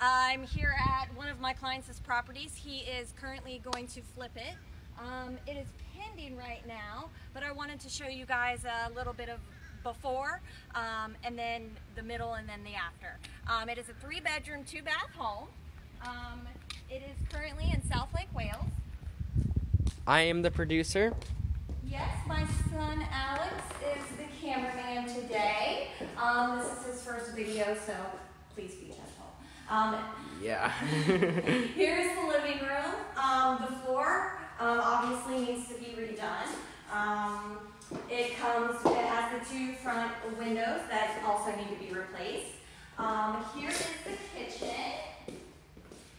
I'm here at one of my clients' properties. He is currently going to flip it. Um, it is pending right now, but I wanted to show you guys a little bit of before um, and then the middle and then the after. Um, it is a three bedroom, two bath home. Um, it is currently in South Lake Wales. I am the producer. Yes, my son Alex is the cameraman today. Um, this is his first video, so please be gentle. Um, Yeah. here's the living room. Um, the floor um, obviously needs to be redone. Um, it comes, it has the two front windows that also need to be replaced. Um, here is the kitchen.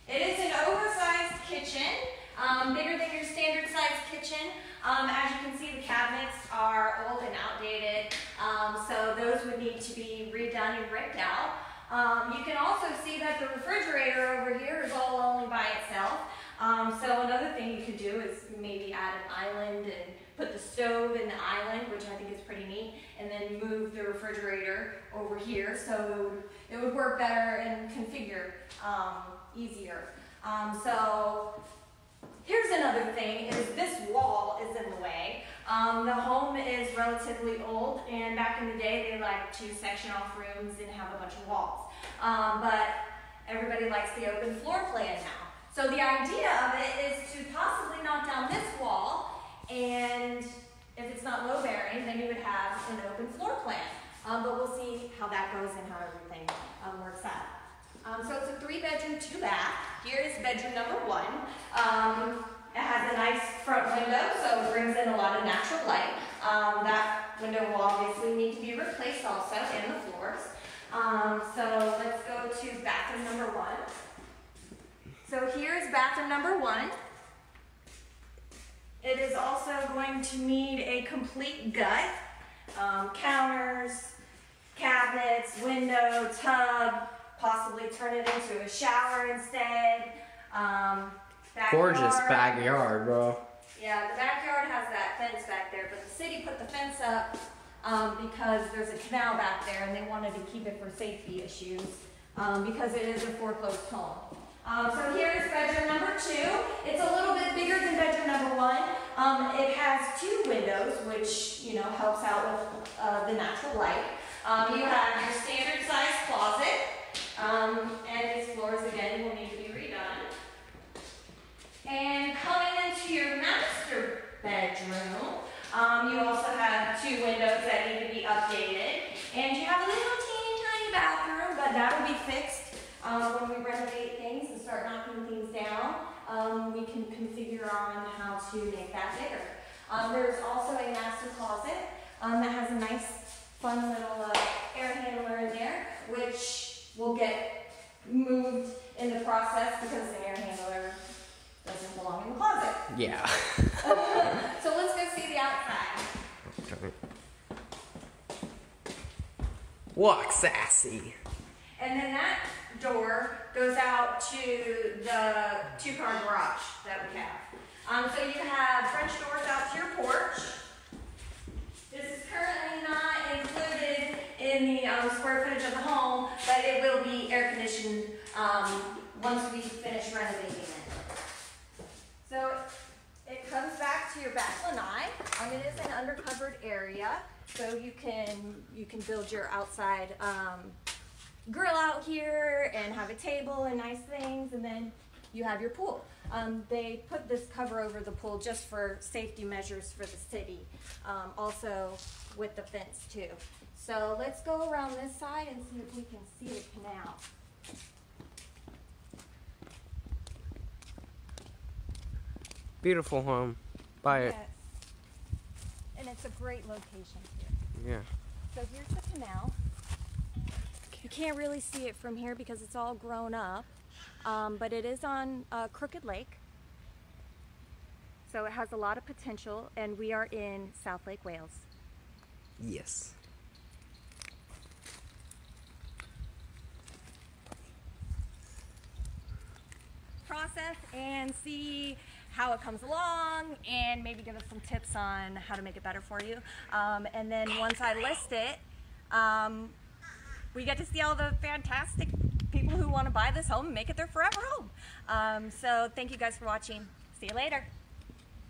It is an oversized kitchen, um, bigger than your standard size kitchen. Um, as you can see, the cabinets are old and outdated, um, so those would need to be redone and ripped out. Um, you can also see that the refrigerator over here is all only by itself. Um, so another thing you could do is maybe add an island and put the stove in the island, which I think is pretty neat, and then move the refrigerator over here so it would, it would work better and configure um, easier. Um, so here's another thing: is this wall is in the way. Um, the home is relatively old, and back in the day, they liked to section off rooms and have a bunch of walls. Um, but everybody likes the open floor plan now. So the idea of it is to possibly knock down this wall, and if it's not low bearing, then you would have an open floor plan. Um, but we'll see how that goes and how everything um, works out. Um, so it's a three bedroom, two bath. Here is bedroom number one. Um, it has a nice front window, so it brings in a lot of natural light. Um, that window will obviously need to be replaced also, and the floors. Um, so let's go to bathroom number one. So here's bathroom number one. It is also going to need a complete gut. Um, counters, cabinets, window, tub, possibly turn it into a shower instead. Um, Gorgeous backyard. backyard, bro. Yeah, the backyard has that fence back there, but the city put the fence up um, because there's a canal back there and they wanted to keep it for safety issues um, because it is a foreclosed home. Um, so here is bedroom number two. It's a little bit bigger than bedroom number one. Um, it has two windows, which you know helps out with uh, the natural light. Um, you have your standard size closet, um, and these floors again will need to be redone. And coming into your master bedroom, um, you also have two windows that need to be updated. And you have a little teeny tiny bathroom, but that'll be fixed um, when we renovate things and start knocking things down. Um, we can configure on how to make that bigger. Um, there's also a master closet um, that has a nice, fun little uh, air handler in there, which will get moved in the process because the air handler doesn't belong in the closet. Yeah. so let's go see the outside. Walk sassy. And then that door goes out to the two-car garage that we have. Um, so you have French doors out to your porch. This is currently not included in the um, square footage of the home, but it will be air conditioned um, once we finish renovating it. So it your back lanai. Um, it is an undercovered area, so you can you can build your outside um, grill out here and have a table and nice things, and then you have your pool. Um, they put this cover over the pool just for safety measures for the city, um, also with the fence too. So let's go around this side and see if we can see the canal. Beautiful home. Buy it. Yes. And it's a great location here. Yeah. So here's the canal. You can't really see it from here because it's all grown up, um, but it is on uh, Crooked Lake. So it has a lot of potential, and we are in South Lake Wales. Yes. Process and see how it comes along, and maybe give us some tips on how to make it better for you. Um, and then once I list it, um, we get to see all the fantastic people who want. to buy this home and make it their forever home. Um, so thank you guys for watching. See you later.